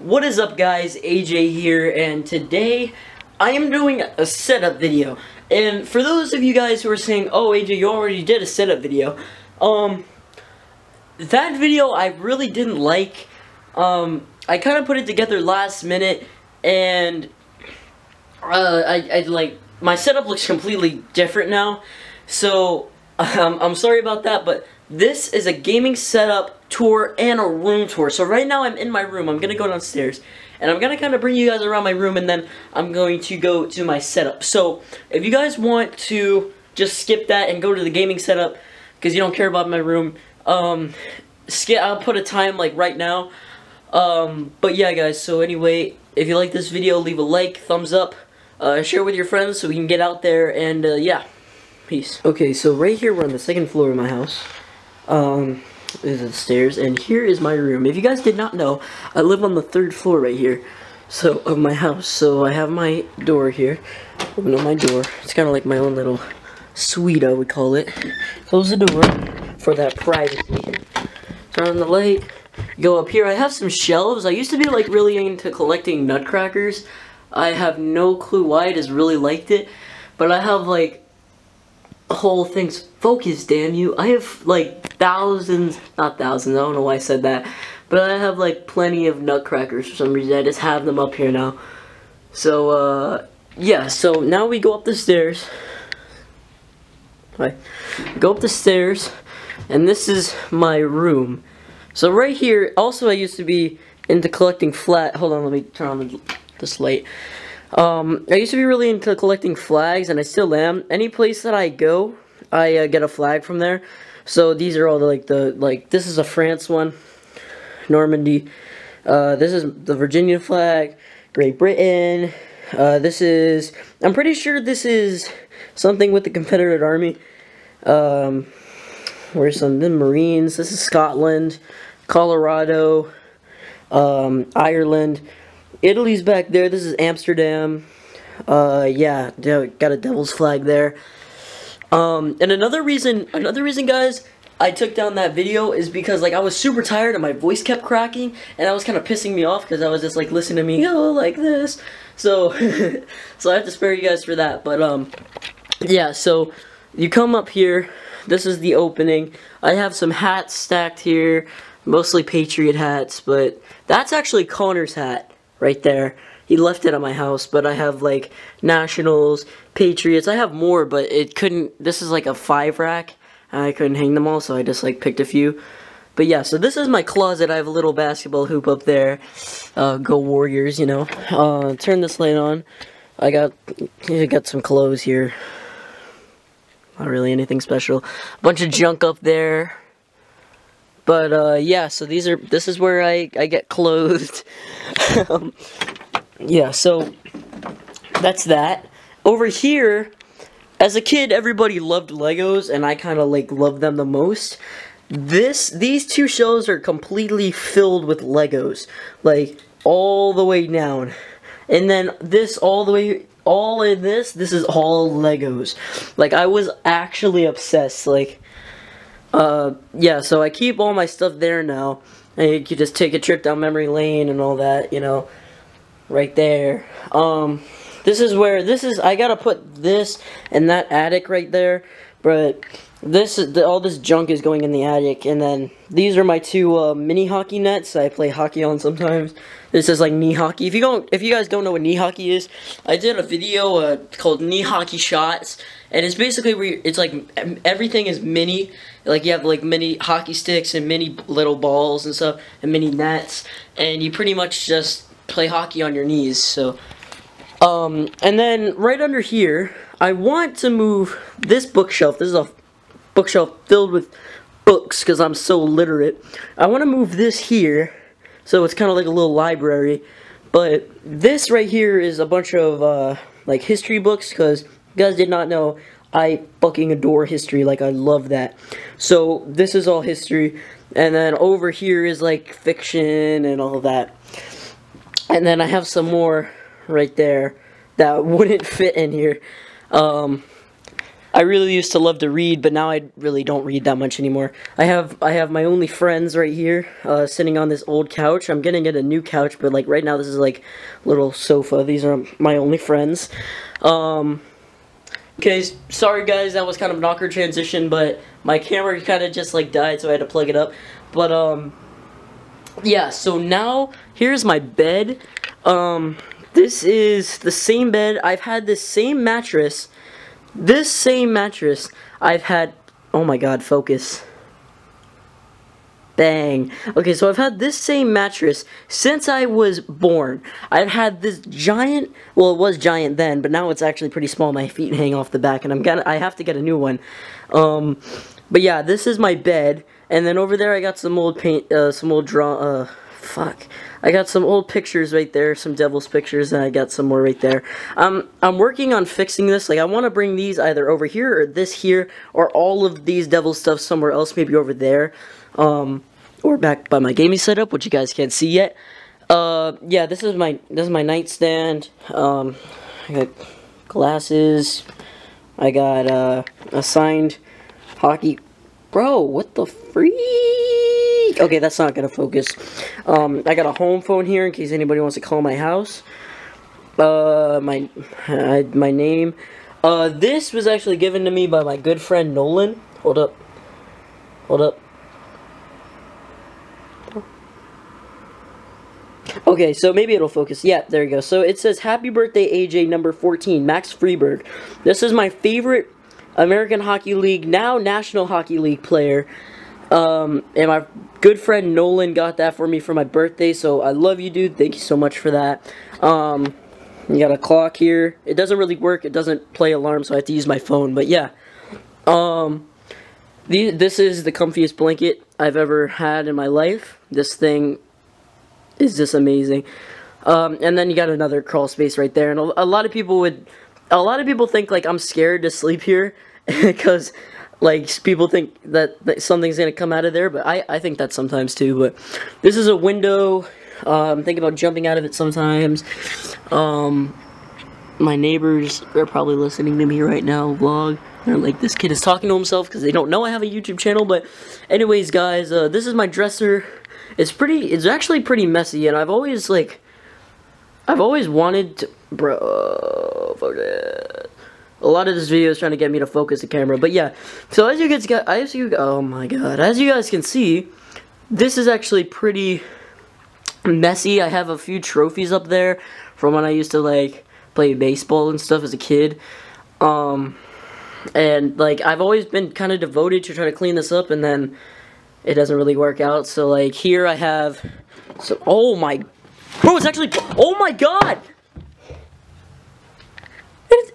What is up guys, AJ here, and today I am doing a setup video. And for those of you guys who are saying, oh AJ, you already did a setup video, um, that video I really didn't like. Um, I kind of put it together last minute, and uh, I, I like, my setup looks completely different now, so um, I'm sorry about that, but this is a gaming setup tour and a room tour. So right now I'm in my room. I'm going to go downstairs. And I'm going to kind of bring you guys around my room and then I'm going to go to my setup. So if you guys want to just skip that and go to the gaming setup because you don't care about my room, um, skip, I'll put a time like right now. Um, but yeah guys, so anyway, if you like this video, leave a like, thumbs up, uh, share with your friends so we can get out there and uh, yeah. Peace. Okay, so right here we're on the second floor of my house um, is the stairs, and here is my room. If you guys did not know, I live on the third floor right here, so of my house. So I have my door here. Open up my door. It's kind of like my own little suite, I would call it. Close the door for that privacy. Turn on the light. Go up here. I have some shelves. I used to be like really into collecting nutcrackers. I have no clue why. I just really liked it. But I have like whole things. Focus, damn you. I have like thousands, not thousands, I don't know why I said that. But I have like plenty of nutcrackers for some reason. I just have them up here now. So, uh, yeah, so now we go up the stairs. Right. Go up the stairs, and this is my room. So right here, also I used to be into collecting flat, hold on, let me turn on the, this light. Um, I used to be really into collecting flags, and I still am. Any place that I go, I uh, get a flag from there. So these are all the, like, the, like, this is a France one, Normandy. Uh, this is the Virginia flag, Great Britain. Uh, this is, I'm pretty sure this is something with the Confederate Army. Um, where's some, the Marines. This is Scotland, Colorado, um, Ireland. Italy's back there. This is Amsterdam. Uh, yeah, got a devil's flag there. Um, and another reason, another reason, guys, I took down that video is because, like, I was super tired and my voice kept cracking, and that was kind of pissing me off because I was just, like, listening to me, like this. So, so I have to spare you guys for that. But, um, yeah, so you come up here. This is the opening. I have some hats stacked here, mostly Patriot hats, but that's actually Connor's hat right there. He left it at my house, but I have like Nationals, Patriots. I have more, but it couldn't. This is like a five rack. And I couldn't hang them all, so I just like picked a few. But yeah, so this is my closet. I have a little basketball hoop up there. Uh, go Warriors, you know. Uh, turn this light on. I got, I got some clothes here. Not really anything special. A bunch of junk up there. But uh, yeah, so these are this is where I I get clothed. um, yeah, so that's that. Over here, as a kid, everybody loved Legos, and I kind of like loved them the most. This these two shelves are completely filled with Legos, like all the way down, and then this all the way all in this. This is all Legos. Like I was actually obsessed. Like uh, yeah, so I keep all my stuff there now. And you could just take a trip down memory lane and all that, you know, right there. Um, this is where, this is, I gotta put this in that attic right there, but this the, all this junk is going in the attic, and then these are my two uh, mini hockey nets I play hockey on sometimes. This is like knee hockey. If you don't, if you guys don't know what knee hockey is, I did a video uh, called knee hockey shots, and it's basically where it's like everything is mini. Like you have like mini hockey sticks and mini little balls and stuff and mini nets, and you pretty much just play hockey on your knees. So, um, and then right under here, I want to move this bookshelf. This is a bookshelf filled with books because I'm so literate. I want to move this here, so it's kind of like a little library. But this right here is a bunch of uh, like history books because you guys did not know, I fucking adore history. Like, I love that. So, this is all history. And then over here is, like, fiction and all that. And then I have some more right there that wouldn't fit in here. Um, I really used to love to read, but now I really don't read that much anymore. I have I have my only friends right here, uh, sitting on this old couch. I'm gonna get a new couch, but like right now this is like little sofa. These are my only friends. Um, okay, sorry guys, that was kind of an awkward transition, but my camera kind of just like died, so I had to plug it up. But um, yeah. So now here's my bed. Um, this is the same bed. I've had this same mattress this same mattress I've had, oh my god, focus. Bang. Okay, so I've had this same mattress since I was born. I've had this giant, well it was giant then, but now it's actually pretty small. My feet hang off the back and I'm gonna, I have to get a new one. Um, but yeah, this is my bed. And then over there I got some old paint, uh, some old draw, uh, fuck. I got some old pictures right there, some devil's pictures, and I got some more right there. Um, I'm working on fixing this. Like, I want to bring these either over here or this here, or all of these devil stuff somewhere else, maybe over there. Um, or back by my gaming setup, which you guys can't see yet. Uh, yeah, this is my this is my nightstand. Um, I got glasses. I got uh, a signed hockey. Bro, what the freak? Okay, that's not gonna focus. Um, I got a home phone here in case anybody wants to call my house. Uh, my, uh, my name. Uh, this was actually given to me by my good friend Nolan. Hold up. Hold up. Okay, so maybe it'll focus. Yeah, there you go. So it says, Happy birthday, AJ number 14, Max Friberg. This is my favorite American Hockey League, now National Hockey League player. Um, and my good friend Nolan got that for me for my birthday, so I love you, dude. Thank you so much for that. Um, you got a clock here. It doesn't really work. It doesn't play alarm, so I have to use my phone. But yeah, um, the, this is the comfiest blanket I've ever had in my life. This thing is just amazing. Um, and then you got another crawl space right there. And a, a lot of people would, a lot of people think like I'm scared to sleep here because like people think that, that something's gonna come out of there, but I, I think that sometimes too. But this is a window. I'm thinking about jumping out of it sometimes. Um, my neighbors are probably listening to me right now vlog. They're like, this kid is talking to himself because they don't know I have a YouTube channel. But anyways, guys, uh, this is my dresser. It's pretty, it's actually pretty messy. And I've always, like, I've always wanted to, bro, it a lot of this video is trying to get me to focus the camera. But yeah, so as you guys as you, oh my god, as you guys can see, this is actually pretty messy. I have a few trophies up there from when I used to like play baseball and stuff as a kid. Um, and like I've always been kind of devoted to try to clean this up, and then it doesn't really work out. So like here I have, so oh my, bro, it's actually, oh my god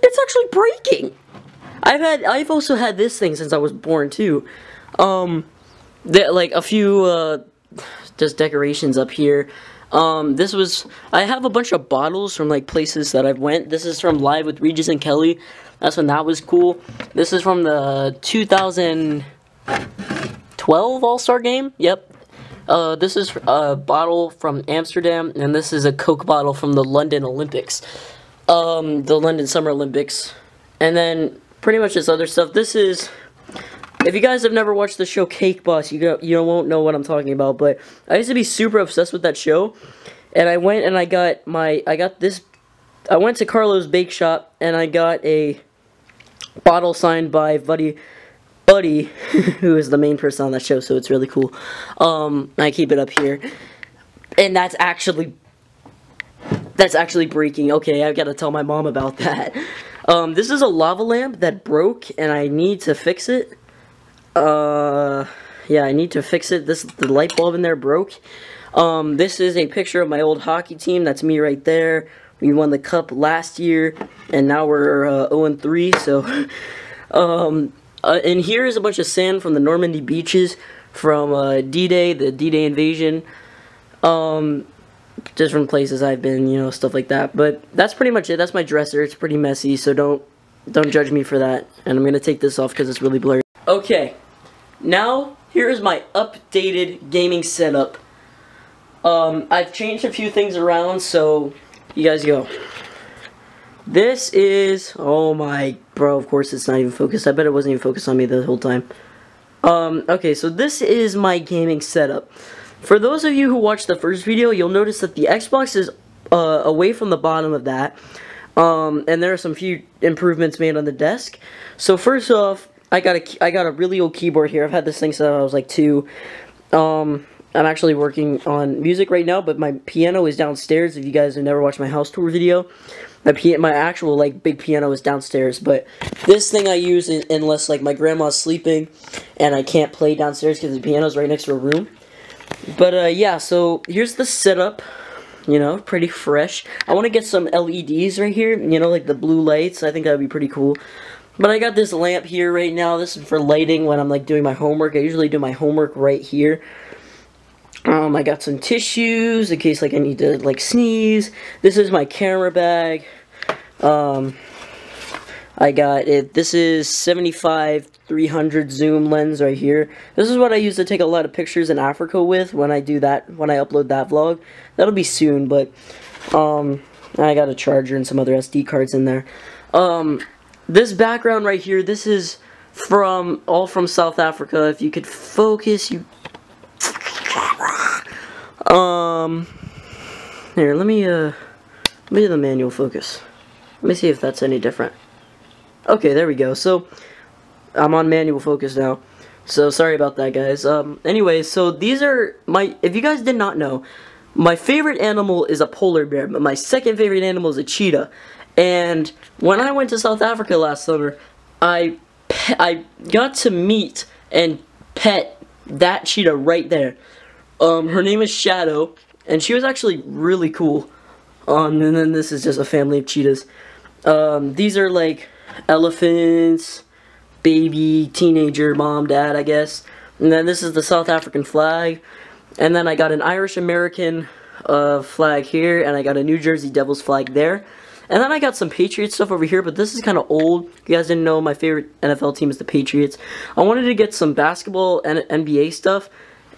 it's actually breaking. I've had, I've also had this thing since I was born too. Um, there, like a few, uh, just decorations up here. Um, this was, I have a bunch of bottles from like places that I've went. This is from Live with Regis and Kelly. That's when that was cool. This is from the 2012 All-Star game. Yep. Uh, this is a bottle from Amsterdam, and this is a Coke bottle from the London Olympics um, the London Summer Olympics, and then pretty much this other stuff. This is, if you guys have never watched the show Cake Boss, you go, you won't know what I'm talking about. But I used to be super obsessed with that show, and I went and I got my, I got this, I went to Carlo's Bake Shop and I got a bottle signed by Buddy. Buddy, who is the main person on that show, so it's really cool. Um, I keep it up here. And that's actually that's actually breaking. Okay, I've got to tell my mom about that. Um, this is a lava lamp that broke, and I need to fix it. Uh, yeah, I need to fix it. This The light bulb in there broke. Um, this is a picture of my old hockey team. That's me right there. We won the cup last year, and now we're uh, 0-3, so... um, uh, and here is a bunch of sand from the Normandy beaches from uh, D-Day, the D-Day invasion. Um, different places I've been, you know, stuff like that. But that's pretty much it. That's my dresser. It's pretty messy, so don't don't judge me for that. And I'm gonna take this off because it's really blurry. Okay, now here's my updated gaming setup. Um, I've changed a few things around, so you guys go. This is, oh my, bro, of course it's not even focused. I bet it wasn't even focused on me the whole time. Um, okay, so this is my gaming setup. For those of you who watched the first video, you'll notice that the Xbox is uh, away from the bottom of that. Um, and there are some few improvements made on the desk. So first off, I got a I got a really old keyboard here. I've had this thing since I was like two. Um, I'm actually working on music right now, but my piano is downstairs. If you guys have never watched my house tour video, my my actual like big piano is downstairs. But this thing I use in, unless like my grandma's sleeping and I can't play downstairs because the piano's right next to her room. But uh, yeah, so here's the setup. You know, pretty fresh. I want to get some LEDs right here. You know, like the blue lights. I think that would be pretty cool. But I got this lamp here right now. This is for lighting when I'm like doing my homework. I usually do my homework right here. Um, I got some tissues in case like I need to like sneeze. This is my camera bag. Um, I got it. This is 75 300 zoom lens right here. This is what I use to take a lot of pictures in Africa with when I do that, when I upload that vlog. That'll be soon, but um, I got a charger and some other SD cards in there. Um, this background right here, this is from, all from South Africa. If you could focus, you um, here, let me, uh, let me do the manual focus. Let me see if that's any different. Okay, there we go. So, I'm on manual focus now. So, sorry about that, guys. Um, anyway, so these are my, if you guys did not know, my favorite animal is a polar bear, but my second favorite animal is a cheetah. And when I went to South Africa last summer, I, I got to meet and pet that cheetah right there. Um, her name is Shadow, and she was actually really cool. Um, and then this is just a family of cheetahs. Um, these are like elephants, baby, teenager, mom, dad, I guess. And then this is the South African flag. And then I got an Irish American uh, flag here, and I got a New Jersey Devils flag there. And then I got some Patriots stuff over here, but this is kind of old. you guys didn't know, my favorite NFL team is the Patriots. I wanted to get some basketball and NBA stuff,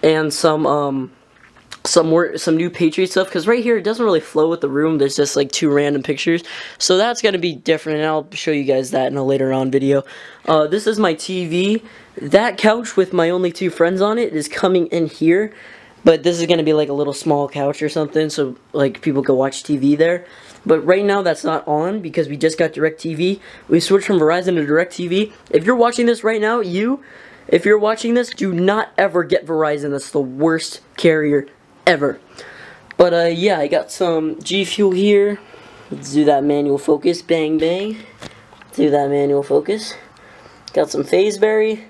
and some um some more some new Patriot stuff because right here it doesn't really flow with the room. There's just like two random pictures, so that's gonna be different, and I'll show you guys that in a later on video. Uh, this is my TV. That couch with my only two friends on it is coming in here, but this is gonna be like a little small couch or something, so like people can watch TV there. But right now that's not on because we just got DirecTV. We switched from Verizon to DirecTV. If you're watching this right now, you if you're watching this, do not ever get Verizon. That's the worst carrier ever. But uh, yeah, I got some G Fuel here. Let's do that manual focus. Bang, bang. Do that manual focus. Got some Fazeberry,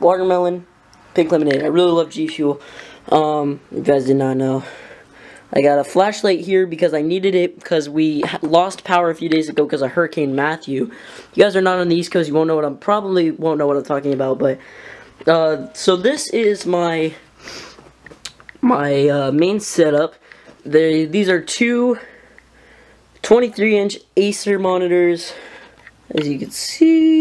watermelon, pink lemonade. I really love G Fuel. Um, you guys did not know. I got a flashlight here because I needed it because we lost power a few days ago because of Hurricane Matthew. You guys are not on the East Coast, you won't know what I'm probably won't know what I'm talking about, but uh, so this is my my uh, main setup. They, these are two 23 inch Acer monitors as you can see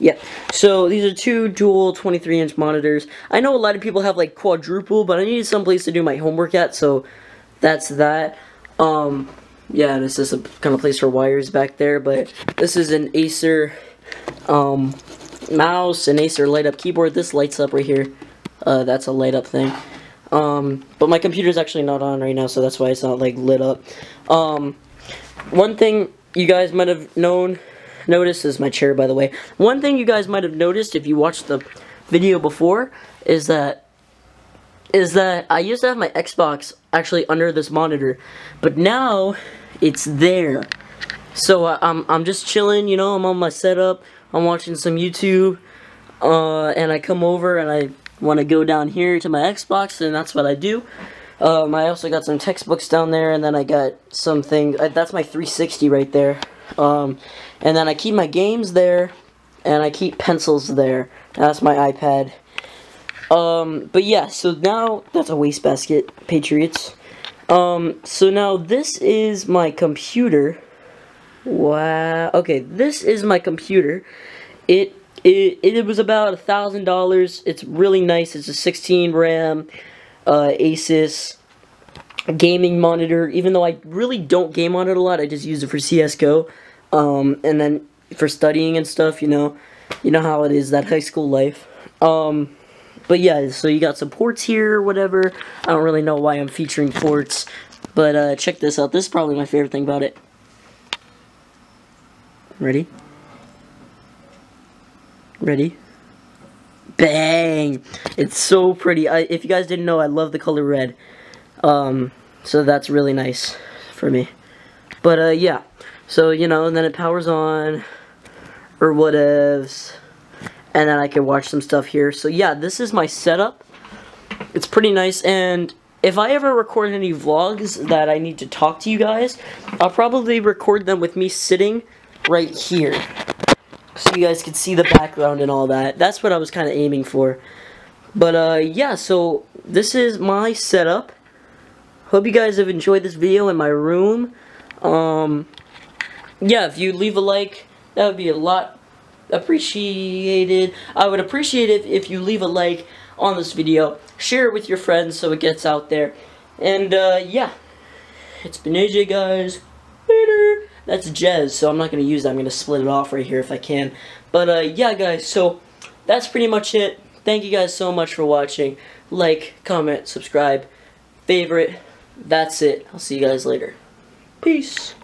yeah so these are two dual 23 inch monitors I know a lot of people have like quadruple but I needed some place to do my homework at so that's that um yeah this is a kind of place for wires back there but this is an Acer um mouse, an Acer light up keyboard. This lights up right here. Uh, that's a light up thing. Um, but my computer's actually not on right now, so that's why it's not like lit up. Um, one thing you guys might have known, noticed is my chair by the way. One thing you guys might have noticed if you watched the video before is that is that I used to have my Xbox actually under this monitor, but now it's there. So uh, I'm I'm just chilling, you know. I'm on my setup. I'm watching some YouTube, uh, and I come over and I want to go down here to my Xbox, and that's what I do. Um, I also got some textbooks down there, and then I got something, that's my 360 right there. Um, and then I keep my games there, and I keep pencils there. That's my iPad. Um, but yeah, so now, that's a wastebasket, Patriots. Um, so now this is my computer. Wow. Okay, this is my computer. It it, it was about a thousand dollars. It's really nice. It's a 16 RAM uh, Asus gaming monitor. Even though I really don't game on it a lot, I just use it for CS:GO. Um, and then for studying and stuff, you know, you know how it is that high school life. Um, but yeah, so you got some ports here whatever. I don't really know why I'm featuring ports, but uh, check this out. This is probably my favorite thing about it. Ready? Ready? Bang! It's so pretty. I, if you guys didn't know, I love the color red. Um, so that's really nice for me. But uh, yeah, so you know, and then it powers on, or whatevs, and then I can watch some stuff here. So yeah, this is my setup. It's pretty nice, and if I ever record any vlogs that I need to talk to you guys, I'll probably record them with me sitting right here. So you guys can see the background and all that. That's what I was kind of aiming for. But uh, yeah, so this is my setup. Hope you guys have enjoyed this video in my room. Um, yeah, if you leave a like, that would be a lot appreciated. I would appreciate it if you leave a like on this video. Share it with your friends so it gets out there. And, uh, yeah. It's been AJ, guys. That's Jez, so I'm not going to use that. I'm going to split it off right here if I can. But, uh, yeah, guys, so that's pretty much it. Thank you guys so much for watching. Like, comment, subscribe, favorite. That's it. I'll see you guys later. Peace.